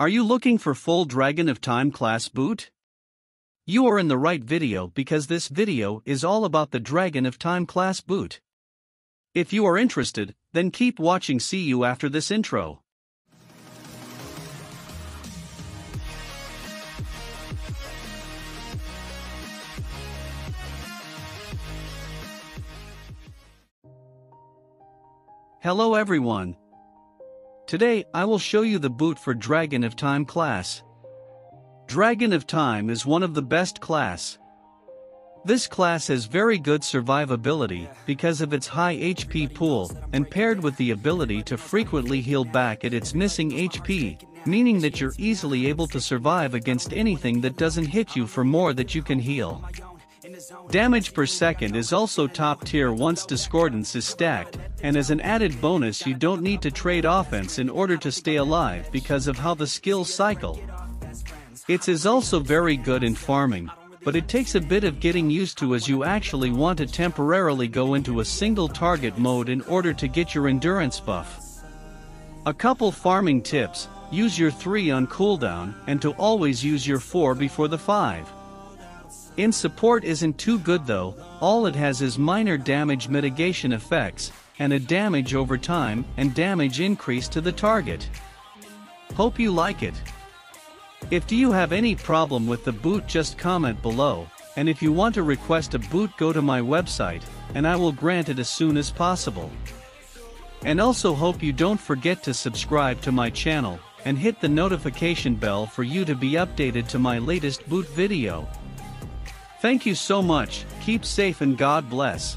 Are you looking for full Dragon of Time class boot? You are in the right video because this video is all about the Dragon of Time class boot. If you are interested, then keep watching see you after this intro. Hello everyone. Today I will show you the boot for Dragon of Time class. Dragon of Time is one of the best class. This class has very good survivability because of its high HP pool and paired with the ability to frequently heal back at its missing HP, meaning that you're easily able to survive against anything that doesn't hit you for more that you can heal. Damage per second is also top tier once Discordance is stacked, and as an added bonus you don't need to trade offense in order to stay alive because of how the skills cycle. It is also very good in farming, but it takes a bit of getting used to as you actually want to temporarily go into a single target mode in order to get your endurance buff. A couple farming tips, use your 3 on cooldown and to always use your 4 before the 5. In support isn't too good though, all it has is minor damage mitigation effects, and a damage over time and damage increase to the target. Hope you like it. If do you have any problem with the boot just comment below, and if you want to request a boot go to my website, and I will grant it as soon as possible. And also hope you don't forget to subscribe to my channel, and hit the notification bell for you to be updated to my latest boot video. Thank you so much, keep safe and God bless.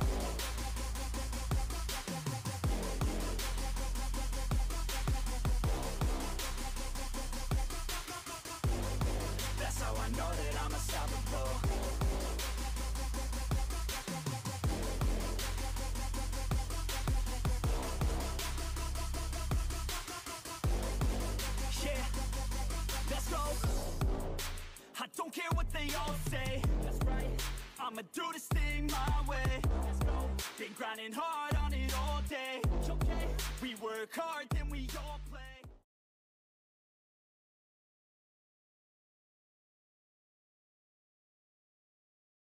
I'ma do this thing my way. Been grinding hard on it all day. We work hard, then we all.